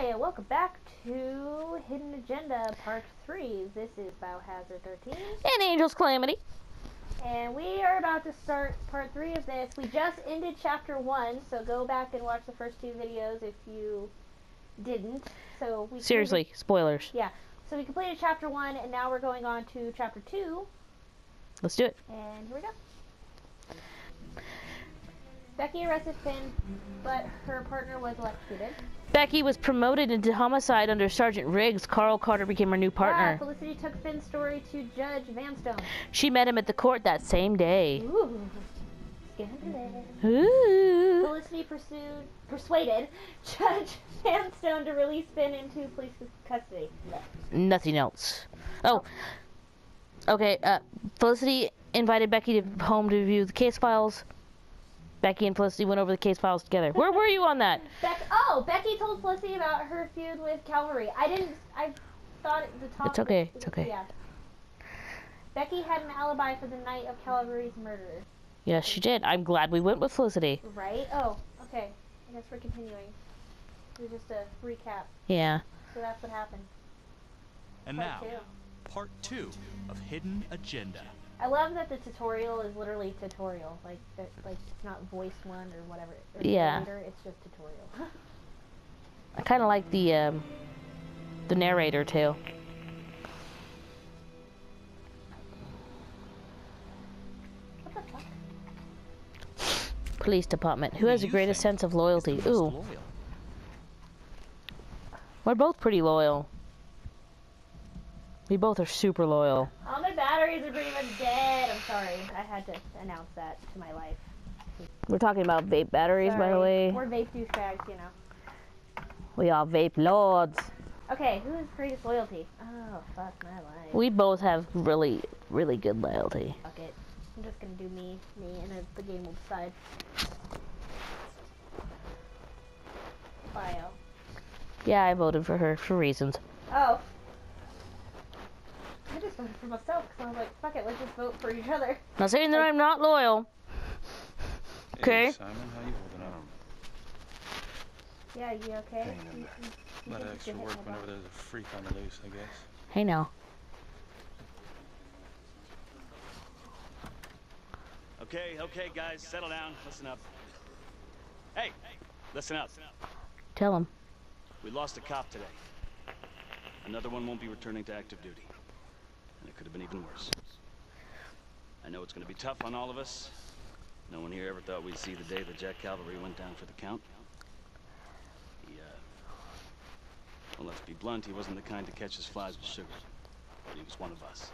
Hi, and welcome back to Hidden Agenda Part 3. This is Biohazard 13, And Angel's Calamity. and we are about to start Part 3 of this. We just ended Chapter 1, so go back and watch the first two videos if you didn't. So we Seriously, spoilers. Yeah. so we completed Chapter 1, and now we're going on to Chapter 2, Let's do it. and here we go. Becky arrested Finn, but her partner was electrocuted. Becky was promoted into homicide under Sergeant Riggs. Carl Carter became her new Yeah, partner. Felicity took Finn's story to Judge Vanstone. She met him at the court that same day. Ooh, scandalous. Ooh. Felicity pursued, persuaded Judge Vanstone to release Finn into police custody. Nothing else. Oh. Okay, uh, Felicity invited Becky to home to review the case files. Becky and Felicity went over the case files together. Where were you on that? Beck, oh, Oh, Becky told Felicity about her feud with Calvary. I didn't. I thought the top. It's okay, it's okay. Yeah. Becky had an alibi for the night of Calvary's murder, Yes, she did. I'm glad we went with Felicity. right? Oh, okay. I guess we're continuing. It was just a recap. Yeah. So that's what happened. And Part now, two. part two of Hidden Agenda. I love that the tutorial is literally tutorial. Like, the, like it's not voice one or whatever. Or Yeah. narrator, It's just tutorial. I kind of like the um, the narrator too. what the fuck? Police department. Who has the greatest sense of loyalty? Is the most Ooh, loyal? we're both pretty loyal. We both are super loyal. All my batteries are pretty much dead. I'm sorry. I had to announce that to my life. We're talking about vape batteries, by the way. We're vape douchebags, you know. We are vape lords. Okay, who has greatest loyalty? Oh, fuck my life. We both have really, really good loyalty. Fuck it. I'm just gonna do me, me, and then the game will decide. Bio. Yeah, I voted for her for reasons. Oh. I just voted for myself because I was like, fuck it, let's just vote for each other. Not saying that I'm not loyal. Okay. Hey, Simon, how you holding on? Yeah, you okay? Hanging in You- there. you- A lot of extra work whenever there's a freak on the loose, I guess. Hey now. Okay, okay, guys, settle down. Listen up. Hey, listen up. Tell him. We lost a cop today. Another one won't be returning to active duty. And it could have been even worse. I know it's going to be tough on all of us. No one here ever thought we'd see the day the Jack Calvary went down for the count. He, uh... Well, let's be blunt, he wasn't the kind to catch his flies with sugar. But he was one of us.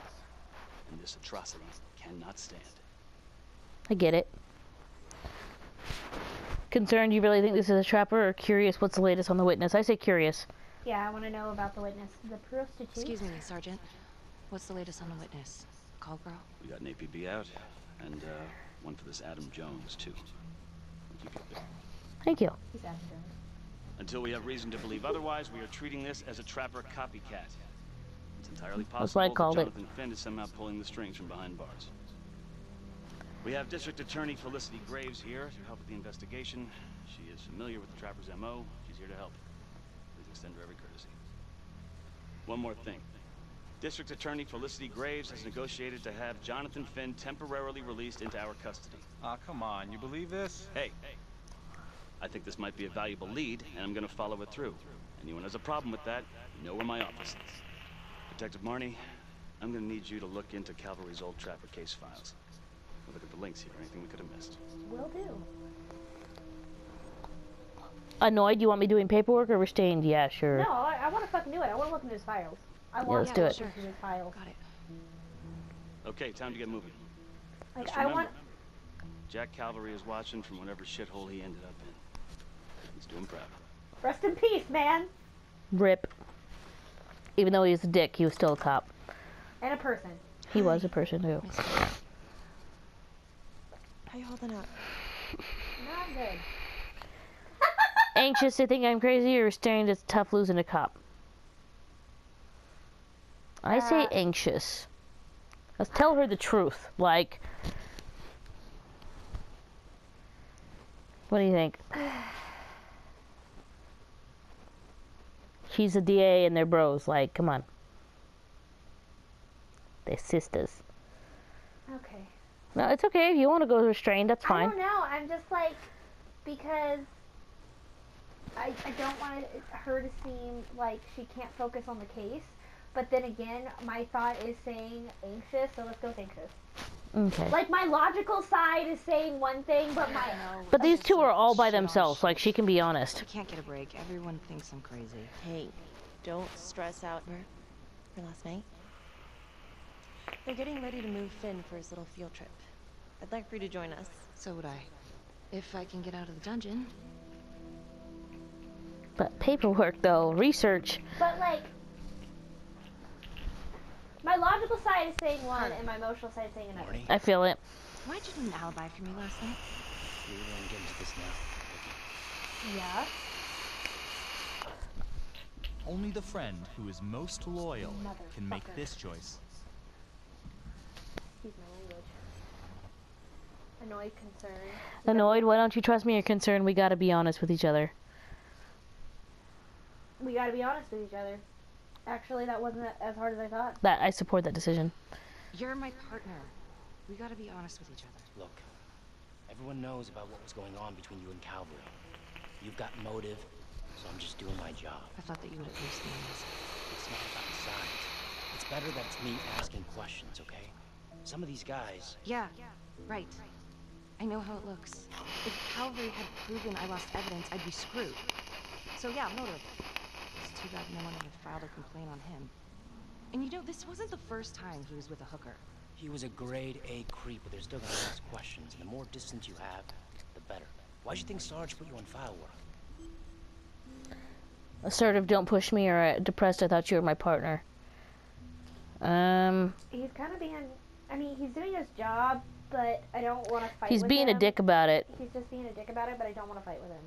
And this atrocity cannot stand. I get it. Concerned you really think this is a trapper or curious what's the latest on the witness? I say curious. Yeah, I want to know about the witness. The prostitute. Excuse me, Sergeant. What's the latest on the witness? Call girl? We got an APB out, and uh, one for this Adam Jones too. I'll keep you updated. Thank you. He's after him. Until we have reason to believe otherwise, we are treating this as a trapper copycat. It's entirely possible That's what I that called it. Jonathan Finn is somehow pulling the strings from behind bars. We have District Attorney Felicity Graves here to help with the investigation. She is familiar with the trapper's MO. She's here to help. Please extend her every courtesy. One more thing. District Attorney Felicity Graves has negotiated to have Jonathan Finn temporarily released into our custody. Aw, come on, you believe this? Hey, Hey, I think this might be a valuable lead, and I'm gonna follow it through. Anyone has a problem with that, you know where my office is. Detective Marney, I'm gonna need you to look into Calvary's old trapper case files. We'll look at the links here, anything we could have missed. Will do. Annoyed you want me doing paperwork or restrained? Yeah, sure. No, I, I want to fucking do it. I want to look into his files. I Yeah, want let's to do look it. Sure. into his files. Got it. Okay, time to get moving. Like, Just I remember, want. Jack Calvary is watching from whatever shithole he ended up in. Let's do him proud. Rest in peace, man. Rip. Even though he was a dick, he was still a cop. And a person. He was a person too. How you holding up? Not good. Anxious to think I'm crazy or restrained it's tough losing a cop? I say Uh, anxious. Let's tell her the truth. Like, what do you think? She's a DA and they're bros. Like, come on. They're sisters. Okay. No, it's okay. If you want to go restrained, that's fine. I don't know. I'm just like because I I don't want her to seem like she can't focus on the case. But then again, my thought is saying anxious, so let's go with anxious. Okay. Like my logical side is saying one thing, but my But these two are all by themselves. Like, she can be honest. I can't get a break. Everyone thinks I'm crazy. Hey, don't stress out for, for last night. They're getting ready to move Finn for his little field trip. I'd like for you to join us. So would I. If I can get out of the dungeon. But paperwork, though, research. but like my logical side is saying one, and my emotional side is saying another. Morning. I feel it. Why'd you do an alibi for me last night? We really want to get into this now. Yeah. Only the friend who is most loyal can make Motherfucker. this choice. Excuse my language. Annoyed, concerned. Annoyed, why don't you trust me or concerned? We gotta be honest with each other. We gotta be honest with each other. Actually, that wasn't as hard as I thought. That I support that decision. You're my partner. We gotta be honest with each other. Look, everyone knows about what was going on between you and Calvary. You've got motive, so I'm just doing my job. I thought that you would at least know this. It's not about sides. It's better that it's me asking questions, okay? Some of these guys, Yeah, right. I know how it looks. If Calvary had proven I lost evidence, I'd be screwed. So yeah, motive. It's too bad no one ever filed a complaint on him. And you know, this wasn't the first time he was with a hooker. he was a grade A creep, but they're still gonna ask questions, and the more distance you have, the better. Why'd you think Sarge put you on file work? Assertive, don't push me, or uh, depressed, I thought you were my partner. Um, He's kind of being. I mean, he's doing his job, but I don't want to fight. he's with being a dick about it. He's just being a dick about it, but I don't want to fight with him.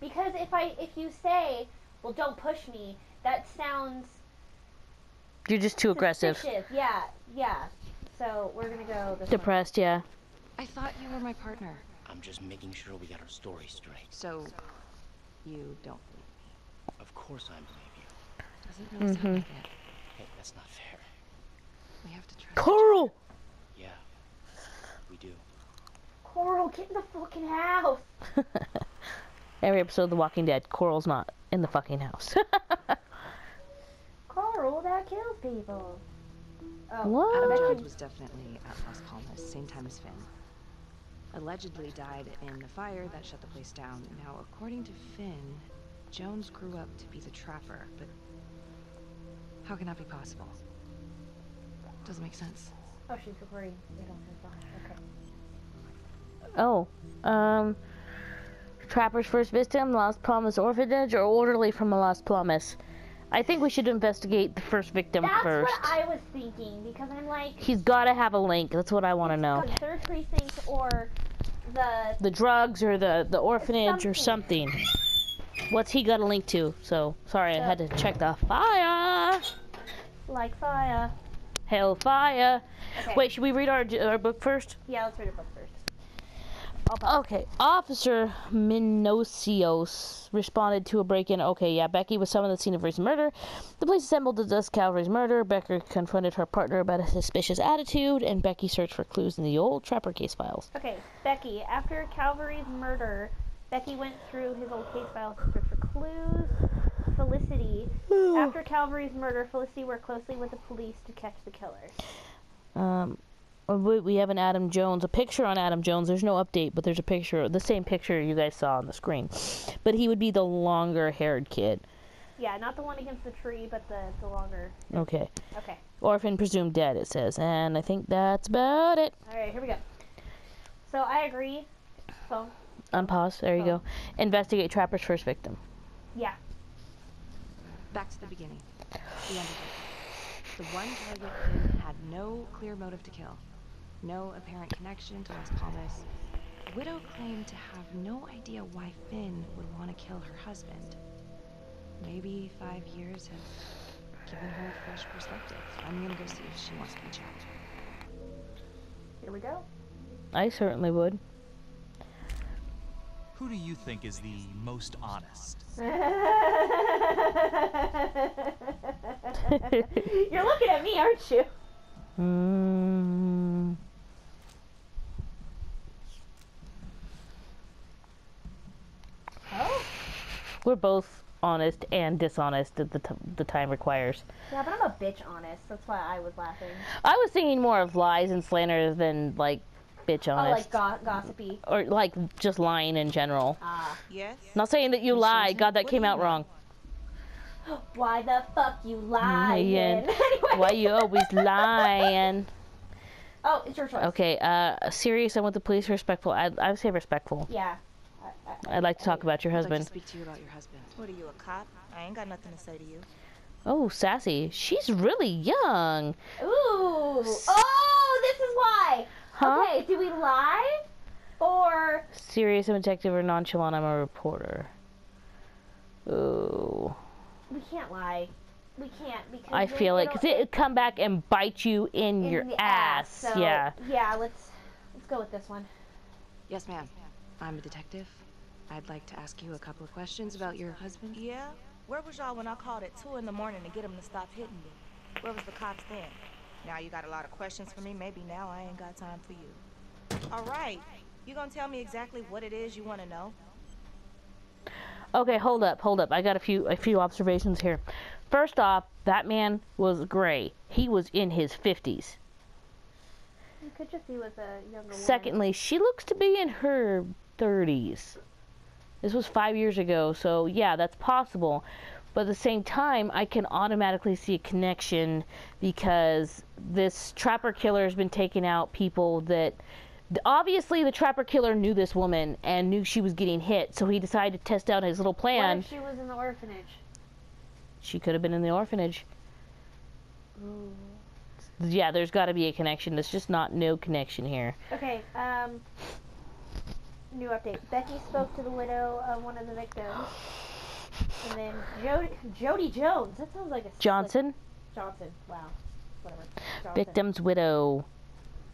Because if I, if you say, "Well, don't push me," that sounds You're just too aggressive. suspicious. Yeah, yeah. So we're gonna go this one. Depressed, yeah. I thought you were my partner. I'm just making sure we got our story straight. So, you don't believe me? Of course I believe you. Doesn't really sound like mm-hmm. it. Hey, that's not fair. We have to try. Coral! Yeah, we do. Coral, get in the fucking house. Every episode of The Walking Dead, Coral's not in the fucking house. Coral that kills people. Oh, What? I Adam bet Jones was definitely at Las Palmas, same time as Finn. Allegedly died in the fire that shut the place down. Now, according to Finn, Jones grew up to be the trapper, but how can that be possible? Doesn't make sense. Oh, she's recording it on her phone. Okay. oh, um, Trapper's first victim, Las Palmas Orphanage, or orderly from a Las Palmas? I think we should investigate the first victim That's first. what I was thinking because I'm like, He's gotta have a link. That's what I want to know. the third precinct or the The drugs or the, the orphanage or Something. something. What's he got a link to? So, sorry, I had to check the fire. like fire. Hellfire. Okay. Wait, should we read our, our book first? Yeah, let's read a book first. Okay. Officer Minosios responded to a break-in. Okay, yeah, Becky was summoned to the scene of recent murder. The police assembled to discuss Calvary's murder. Becker confronted her partner about a suspicious attitude, and Becky searched for clues in the old Trapper case files. Okay, Becky. After Calvary's murder, Becky went through his old case files to search for clues. Felicity. After Calvary's murder, Felicity worked closely with the police to catch the killer. Um, oh, we, we have an Adam Jones, a picture on Adam Jones. There's no update, but there's a picture, the same picture you guys saw on the screen. But he would be the longer-haired kid. Yeah, not the one against the tree, but the, the longer. Okay. Okay. Orphan presumed dead, it says. And I think that's about it. All right, here we go. So I agree. Phone. Unpause. There you go. Investigate Trapper's first victim. Yeah. Back to the beginning. The Undertaker. The one target Finn had no clear motive to kill. No apparent connection to Las Palmas. Widow claimed to have no idea why Finn would want to kill her husband. Maybe five years have given her a fresh perspective. I'm gonna go see if she wants to be chatted. Here we go. I certainly would. Who do you think is the most honest? You're looking at me, aren't you? Mm. We're both honest and dishonest at the, t- the time requires. Yeah, but I'm a bitch honest. That's why I was laughing. I was thinking more of lies and slander than like bitch honest. Oh, honest. like go- gossipy. or like just lying in general. Ah. Yes? Not saying that you Miss lied. Johnson, God, that what came out wrong. Why the fuck you lying? Lying. anyway. Why you always lying? Oh, it's your choice. Okay, uh, serious and with the police, respectful. I I would say respectful. Yeah. I, I, I'd like to talk about your I'd like to husband. speak to you about your husband. What are you, a cop? I ain't got nothing to say to you. Oh, sassy. She's really young. Ooh. Oh, this is why. Huh? Okay, do we lie? Or Serious and detective or nonchalant. I'm a reporter. Ooh. we can't lie. We can't because I feel it because it'd come back and bite you in, in your the ass. So, yeah. Yeah. Let's let's go with this one. Yes, ma'am. I'm a detective. I'd like to ask you a couple of questions about your husband. Yeah? Where was y'all when I called at 2 in the morning to get him to stop hitting me? Where was the cops then? Now you got a lot of questions for me. Maybe now I ain't got time for you. All right. You gonna tell me exactly what it is you want to know? Okay, hold up, hold up. I got a few a few observations here. First off, that man was gray. He was in his 50s. You could just be with a younger woman. Secondly, she looks to be in her 30s. This was 5 years ago, so yeah, that's possible. But at the same time, I can automatically see a connection because this trapper killer has been taking out people that obviously the trapper killer knew this woman and knew she was getting hit, so he decided to test out his little plan. What if she was in the orphanage? She could have been in the orphanage. Yeah, there's got to be a connection. There's just not no connection here. Okay. Um. New update. Becky spoke to the widow of one of the victims, and then Jody, Jody Jones. That sounds like a Johnson, like Johnson. Wow. Whatever. Johnson. victim's widow.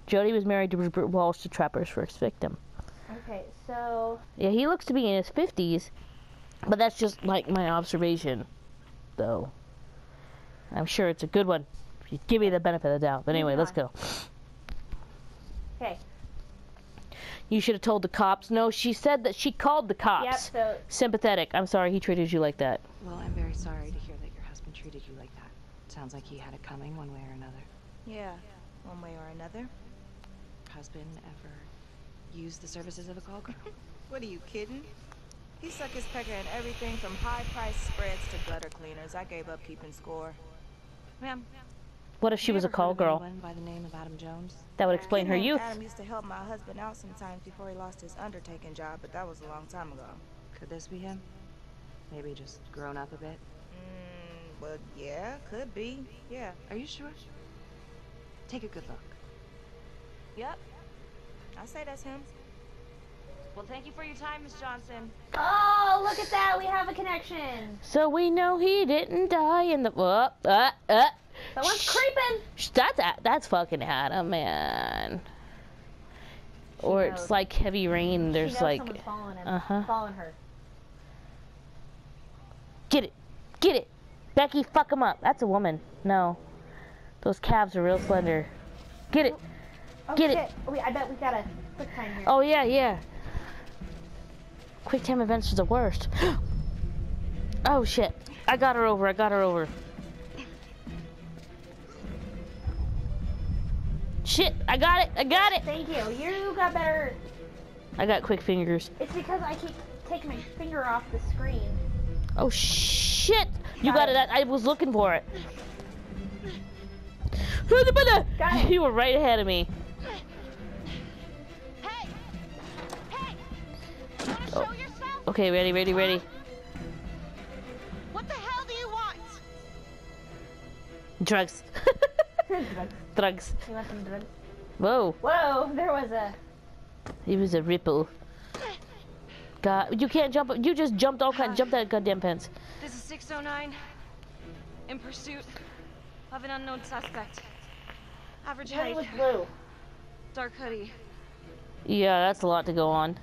Jody was married to Rupert Walsh, the trapper's first victim. Okay. So Yeah, he looks to be in his 50s, but that's just like my observation, though. I'm sure it's a good one. Give me the benefit of the doubt. But anyway, let's go. okay. You should have told the cops. No, she said that she called the cops. Yep. So Sympathetic. I'm sorry he treated you like that. Well, I'm very sorry to hear that your husband treated you like that. Sounds like he had it coming one way or another. Yeah, one way or another. Husband ever used the services of a call girl? What are you kidding? He suck his pecker in everything from high-priced spreads to gutter cleaners. I gave up keeping score. Ma'am, What if she was a call girl? by the name of Adam Jones? That would explain her youth. Adam used to help my husband out sometimes before he lost his undertaking job, but that was a long time ago. Could this be him? Maybe just grown up a bit? Mm, well, yeah, could be. Yeah. Are you sure? Take a good look. Yep. I say that's him. Well, thank you for your time, Miss Johnson. Oh, look at that. We have a connection. So we know he didn't die in the. Uh, uh, uh. Someone's creeping. That's that's fucking Adam, man. Or knows. it's like heavy rain. There's like, following him. uh-huh. Following her. get it, get it, Becky, fuck him up. That's a woman. No, those calves are real slender. Get it. Oh, Get it. shit. I bet we got a quick time here. Oh yeah, yeah. Quick time events are the worst. oh shit! I got her over. I got her over. Shit! I got it. I got it. Thank you. You got better. I got quick fingers. It's because I keep taking my finger off the screen. Oh shit! You Got got, it. it. I was looking for it. Got it. You were right ahead of me. Hey! Hey! Oh. show yourself? Okay, ready, ready, ready. What the hell do you want? Drugs. drugs. Drugs. You want some drugs? Whoa, Whoa, there was a. It was a ripple. God, you can't jump. You just jumped all kind. Jump that goddamn fence. This is 609. In pursuit of an unknown suspect. Average Johnny height, was blue. dark hoodie. Yeah, that's a lot to go on.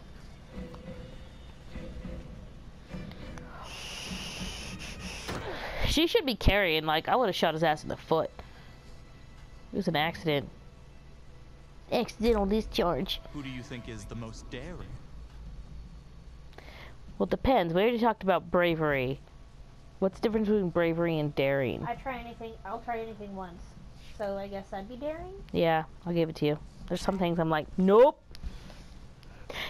She should be carrying. Like, I would have shot his ass in the foot. It was an accident. Accidental discharge. Who do you think is the most daring? Well, it depends. We already talked about bravery. What's the difference between bravery and daring? I try anything. I'll try anything once. So I guess I'd be daring. Yeah, I'll give it to you. There's some things I'm like, nope.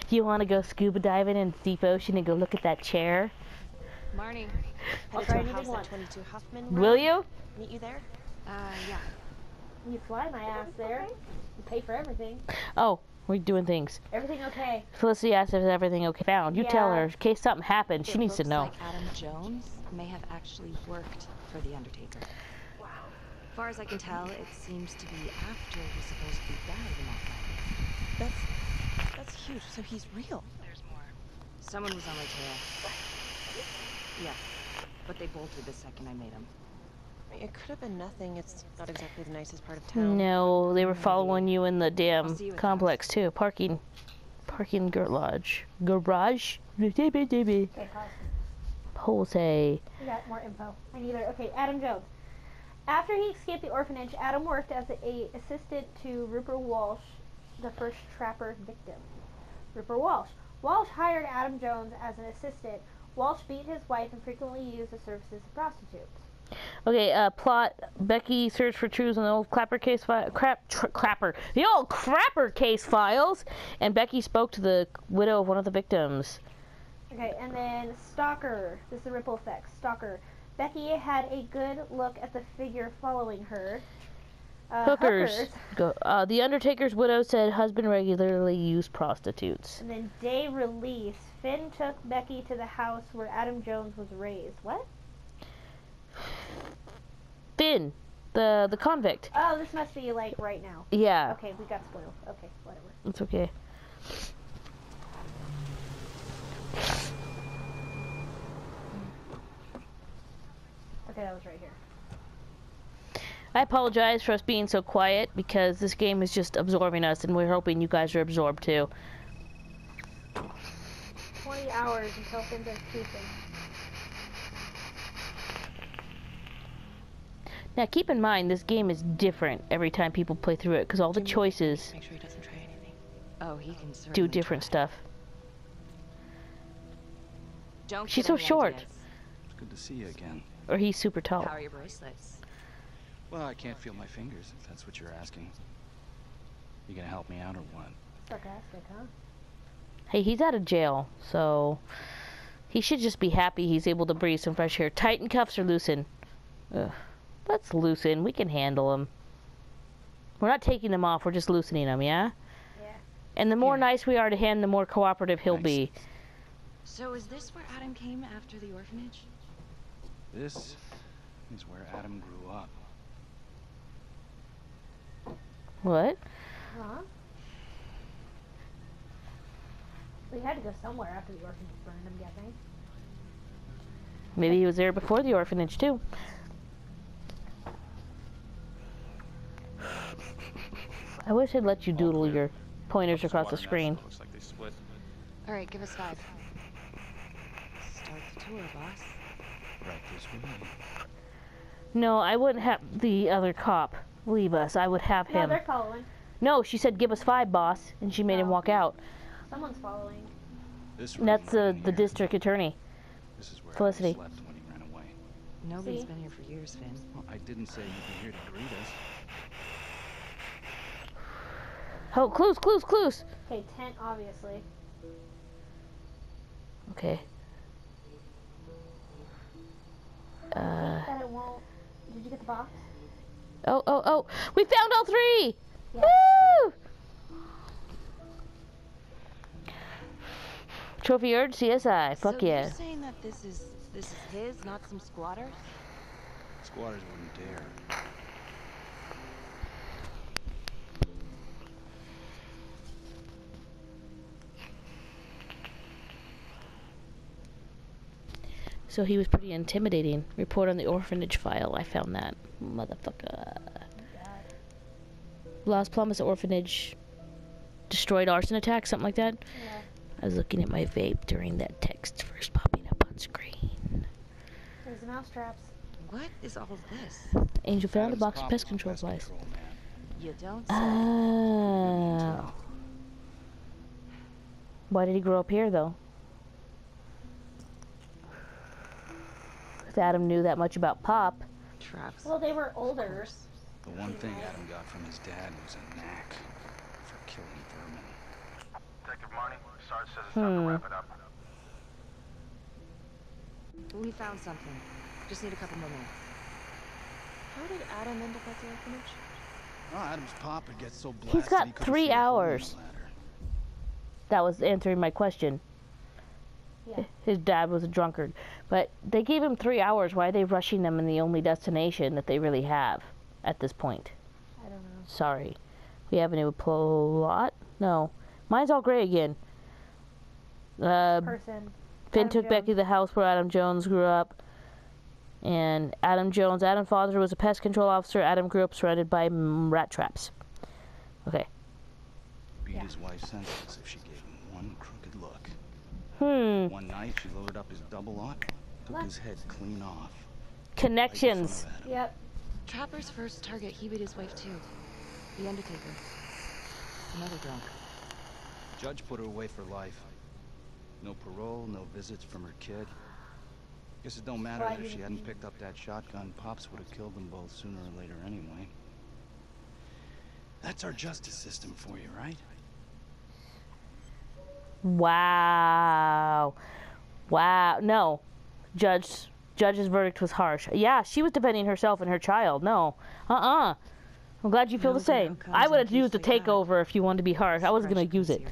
You want to go scuba diving in deep ocean and go look at that chair? Marney, I'll try anything once. 22 Huffman. Will you? Meet you there? Uh, yeah. You fly my ass there. You pay for everything. Oh, we're doing things. Everything okay? Felicity asked if everything okay. Found. You tell her in case something happened. She needs to know. like Adam Jones may have actually worked for the Undertaker. Wow. As far as I can tell, it seems to be after he supposedly died in that fight. That's that's huge. So he's real. There's more. Someone was on my tail. Yeah, but they bolted the second I made them. It could have been nothing. It's not exactly the nicest part of town. No, they were following you in the damn see you complex too. Parking, parking garage, garage. Okay, pause. Jose. We got more info. I need it. Okay, Adam Jones. After he escaped the orphanage, Adam worked as a, a assistant to Rupert Walsh, the first trapper victim. Rupert Walsh. Walsh hired Adam Jones as an assistant. Walsh beat his wife and frequently used the services of prostitutes. Okay, uh, plot. Becky searched for truths on the old Clapper case file. Crap, Crapper. The old Crapper case files. And Becky spoke to the widow of one of the victims. Okay, and then Stalker. This is the ripple effect. Stalker. Becky had a good look at the figure following her. Uh, Hookers. Go. Uh, the Undertaker's widow said husband regularly used prostitutes. And then day release. Finn took Becky to the house where Adam Jones was raised. What? Finn, the the convict. Oh, this must be like right now. Yeah, Okay, we got spoiled. Okay, whatever. it's okay. Okay, that was right here. I apologize for us being so quiet because this game is just absorbing us, and we're hoping you guys are absorbed too. 20 hours until Finn does truthing. Now, keep in mind this game is different every time people play through it because all the choices sure he doesn't try anything. Oh, he can certainly do different try. stuff. Don't She's so short. ideas. It's good to see you again. Or he's super tall. How are your bracelets? Well, I can't feel my fingers, if that's what you're asking. You gonna help me out or what? Sarcastic, huh? Hey, he's out of jail, so he should just be happy he's able to breathe some fresh air. Tighten cuffs or loosen? Ugh. Let's loosen. We can handle them. We're not taking them off. We're just loosening them, yeah? Yeah. And the more nice we are to him, the more cooperative he'll Thanks. be. So is this where Adam came after the orphanage? This is where Adam grew up. What? Huh? We had to go somewhere after the orphanage burned, I'm guessing. Maybe he was there before the orphanage, too. I wish I'd let you doodle your pointers across the screen. Looks like they split. All right, give us five. Start the tour, boss. Right this way. No, I wouldn't have the other cop leave us. I would have No, him. they're following. No, she said, "Give us five, boss," and she made him Oh. walk out. Someone's following. This that's room the the district attorney. This is where Felicity. Adam slept when he ran away. Nobody's See? been here for years, Finn. Well, I didn't say you'd be here to greet us. Oh, clues, clues, clues. Okay, tent, obviously. Okay. Uh. That it won't. Did you get the box? Oh, oh, oh! We found all three. Yeah. Woo! Trophy Urge CSI. Fuck so yeah. you're saying that this is this is his, not some squatters? Squatters wouldn't dare. So he was pretty intimidating. Report on the orphanage file. I found that. Motherfucker. Las Palmas Orphanage. Destroyed arson attack, something like that. Yeah. I was looking at my vape during that text first popping up on screen. There's the mouse traps. What is all this? Angel found a box of pest was control supplies. You don't say. Oh. Why did he grow up here, though? If Adam knew that much about Pop, Traps. Well, they were older. The one thing Adam got from his dad was a knack for killing vermin. Detective Marney, Sarge says it's Hmm. time to wrap it up. We found something. Just need a couple more minutes. How did Adam end up at the orphanage? Oh, Adam's pop would get so blasted got he couldn't three see a hole in the hours. that was answering my question. Yeah. His dad was a drunkard. But they gave him three hours. Why are they rushing them in the only destination that they really have at this point? I don't know. Sorry. We have a new plot? No. Mine's all gray again. Uh, Person. Finn Adam took Becky to the house where Adam Jones grew up. And Adam Jones, Adam's father was a pest control officer. Adam grew up surrounded by rat traps. Okay. Beat Yeah. his wife senseless if she gave him one crooked look. Hmm. One night, she loaded up his double lock, took What? his head clean off. right in front Connections. of Adam. Yep. Trapper's first target, he beat his wife too. The Undertaker. Another drunk. Judge put her away for life. No parole, no visits from her kid. Guess it don't matter that if she hadn't picked up that shotgun. Pops would have killed them both sooner or later anyway. That's our justice system for you, right? Wow. Wow. No. Judge judge's verdict was harsh. Yeah, she was defending herself and her child. No. Uh-uh. I'm glad you feel the same. outcomes I would have used the takeover if you wanted to be harsh. I wasn't going to use from it.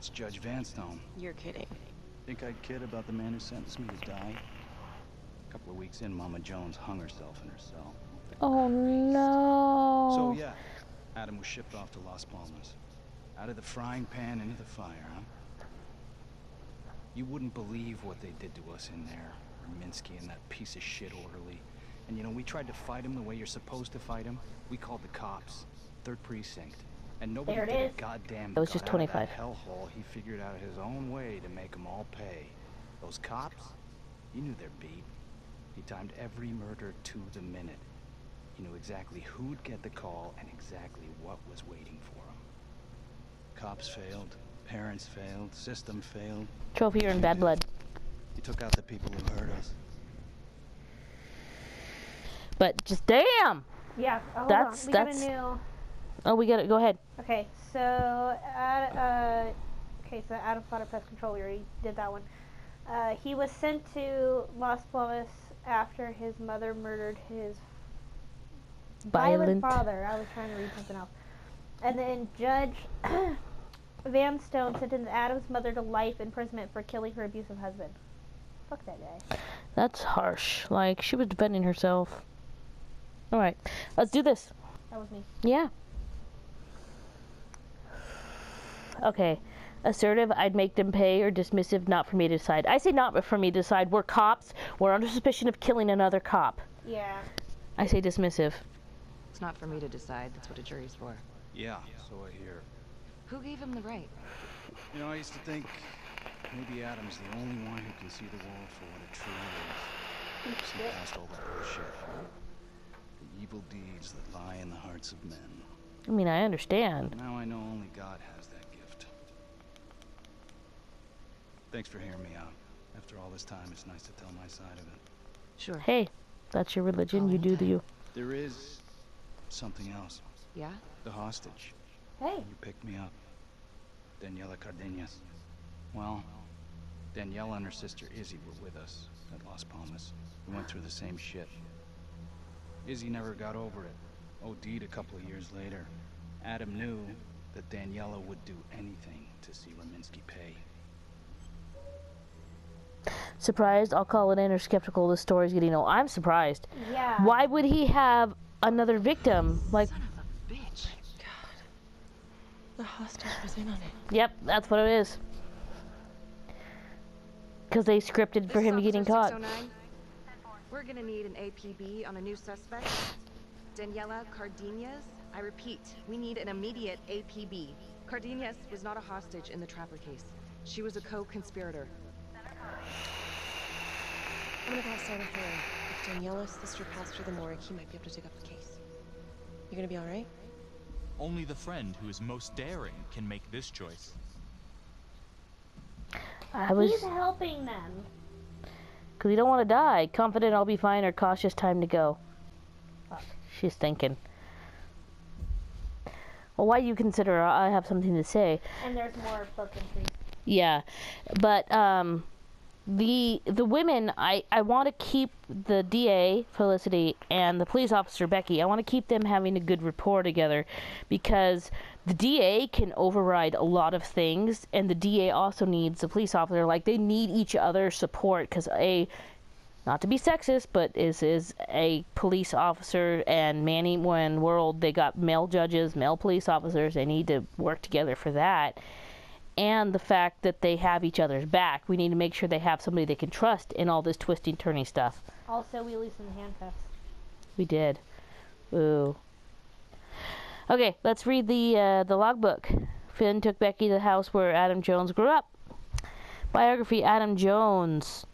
Seer Kid, though. That's Judge Vanstone. You're kidding. Think I'd kid about the man who sentenced me to die? A couple of weeks in, Mama Jones hung herself in her cell. Oh no. So yeah, Adam was shipped off to Las Palmas. Out of the frying pan into the fire, huh? You wouldn't believe what they did to us in there. Minsky and that piece of shit orderly. And you know, we tried to fight him the way you're supposed to fight him. We called the cops. Third precinct. And nobody There it did is. goddamn It was just 25. that hellhole. He figured out his own way to make them all pay. Those cops, he knew their beat. He timed every murder to the minute. He knew exactly who'd get the call and exactly what was waiting for him. Cops failed, parents failed, system failed. Trophy earned bad blood. He took out the people who hurt us. But just damn. Yeah. Oh, hold That's- on. We that's- got a new. Oh, we got it. Go ahead. Okay, so uh, okay, so Adam Potter Pest Control. We already did that one. Uh, he was sent to Las Palmas after his mother murdered his violent Violent. father. I was trying to read something else. And then Judge Vanstone sentenced Adam's mother to life imprisonment for killing her abusive husband. Fuck that guy. That's harsh. Like she was defending herself. All right, let's do this. That was me. Yeah. Okay. Assertive, I'd make them pay, or dismissive, not for me to decide. I say not for me to decide. We're cops. We're under suspicion of killing another cop. Yeah. I say dismissive. It's not for me to decide. That's what a jury's for. Yeah, so I hear. Who gave him the right? You know, I used to think maybe Adam's the only one who can see the world for what it truly is. See past all that bullshit. The evil deeds that lie in the hearts of men. I mean, I understand. Now I know only God has that gift. Thanks for hearing me out. After all this time, it's nice to tell my side of it. Sure. Hey, that's your religion. You do the you. There is something else. Yeah? The hostage. Hey. You picked me up. Daniela Cardenas. Well, Daniela and her sister Izzy were with us at Las Palmas. We went through the same shit. Izzy never got over it. OD'd a couple of years later. Adam knew that Daniela would do anything to see Raminsky pay. Surprised? I'll call it in or skeptical. The story's getting old. I'm surprised. Yeah. Why would he have another victim? Like, Son of a bitch. God. The hostage was in on it. yep, that's what it is. Because they scripted for This him is getting Officer caught. 609. We're gonna need an APB on a new suspect. Daniela Cardenas. I repeat, we need an immediate APB. Cardenas was not a hostage in the Trapper case. She was a co-conspirator. I'm gonna go outside with Harry. If Daniela's sister passed through the morgue, he might be able to dig up the case. You gonna be alright? Only the friend who is most daring can make this choice. I was He's helping them. because you don't want to die. Confident I'll be fine or cautious time to go. She's thinking. Well, why do you consider I have something to say? And there's more book entries. Yeah, but um, the the women I I want to keep the DA Felicity and the police officer Becky. I want to keep them having a good rapport together because the DA can override a lot of things, and the DA also needs the police officer. Like they need each other's support because a not to be sexist, but is is a police officer and Manny when world they got male judges, male police officers. They need to work together for that and the fact that they have each other's back. We need to make sure they have somebody they can trust in all this twisting, turning stuff. Also, we loosened the handcuffs. We did. Ooh. Okay, let's read the uh, the logbook. Finn took Becky to the house where Adam Jones grew up. Biography: Adam Jones.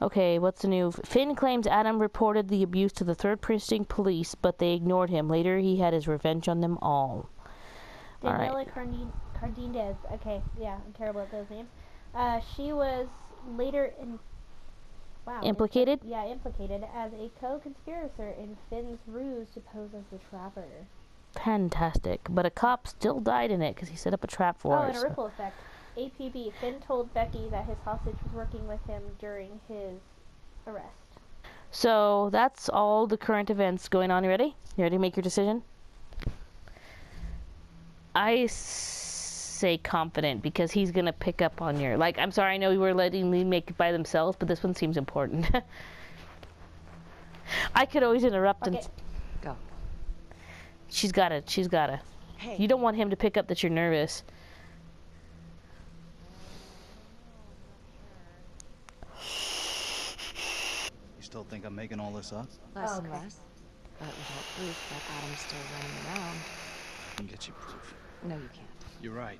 Okay, what's the new? Finn claims Adam reported the abuse to the Third Precinct Police, but they ignored him. Later, he had his revenge on them all. Right. Daniela Cardin- Cardinez. Okay, yeah, I'm terrible at those names. Uh, she was later in. Wow. Implicated? yeah, implicated as a co-conspirator in Finn's ruse to pose as the trapper. Fantastic. But a cop still died in it because he set up a trap for us. oh, and a ripple effect. APB. Finn told Becky that his hostage was working with him during his arrest. So that's all the current events going on. You ready? You ready to make your decision? I s- say confident because he's gonna pick up on your like. I'm sorry, I know you were letting me make it by themselves, but this one seems important. I could always interrupt and Go. she's got it. She's got it. Hey. You don't want him to pick up that you're nervous. You still think I'm making all this up? Less and Okay. less. But without proof that Adam's still running around, I can get you proof. no, you can't. You're right.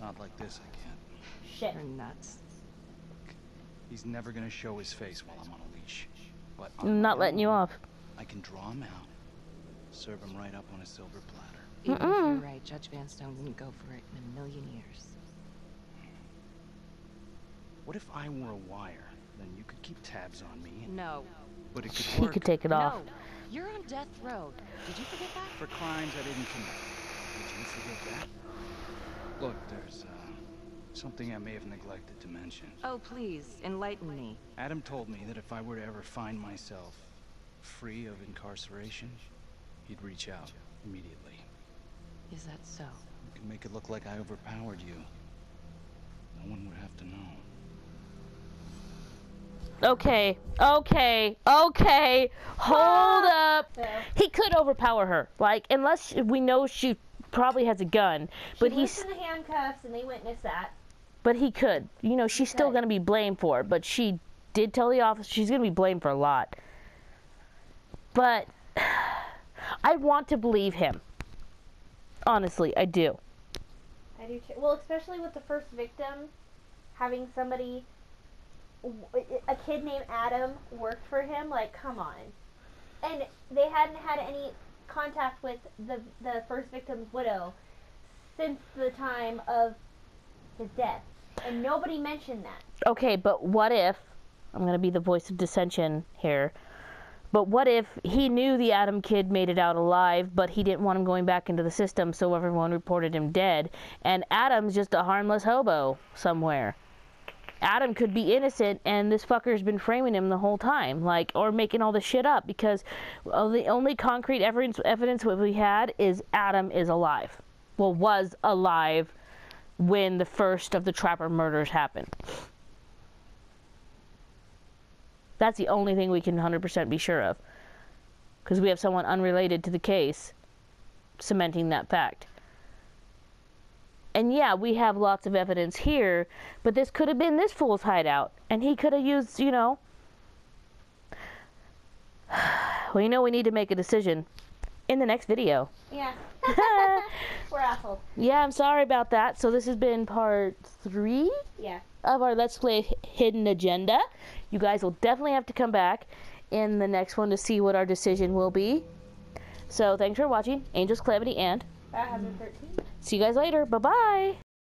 Not like this, I can't. Shit. You're nuts. He's never gonna show his face while I'm on a leash. But I'm not letting you off. I can draw him out, serve him right up on a silver platter. Even if Mm-mm. you're right, Judge Vanstone wouldn't go for it in a million years. What if I wore a wire? Then you could keep tabs on me, and, No. but it could He work could take it off. No. You're on death row. Did you forget that? for crimes I didn't commit. Did you forget that? Look, there's uh, something I may have neglected to mention. Oh, please, enlighten me. Adam told me that if I were to ever find myself free of incarceration, he'd reach out immediately. Is that so? You can make it look like I overpowered you. No one would have to know. Okay, okay, okay. Hold up. So, He could overpower her, like unless we know she probably has a gun. But she he's, in the handcuffs, and they witnessed that. but he could. You know, she's still gonna be blamed for it. But she did tell the officer she's gonna be blamed for a lot. But I want to believe him. Honestly, I do. I do too. Well, especially with the first victim, having somebody, a kid named Adam, work for him. Like, come on. And they hadn't had any contact with the the first victim's widow since the time of his death, and nobody mentioned that. Okay, but what if I'm gonna be the voice of dissension here? But what if he knew the Adam kid made it out alive, but he didn't want him going back into the system, so everyone reported him dead, and Adam's just a harmless hobo somewhere? Adam could be innocent, and this fucker's been framing him the whole time, like, or making all this shit up because uh, the only concrete evidence evidence we had is Adam is alive. Well, was alive when the first of the Trapper murders happened. That's the only thing we can 100% be sure of. Because we have someone unrelated to the case cementing that fact. And yeah, we have lots of evidence here, but this could have been this fool's hideout. And he could have used, you know. Well, you know, we need to make a decision. in the next video. Yeah. We're awful. Yeah, I'm sorry about that. So this has been part three Yeah. of our Let's Play Hidden Agenda. You guys will definitely have to come back in the next one to see what our decision will be. So thanks for watching. Angels Calamity and That has a 13. See you guys later. Bye bye.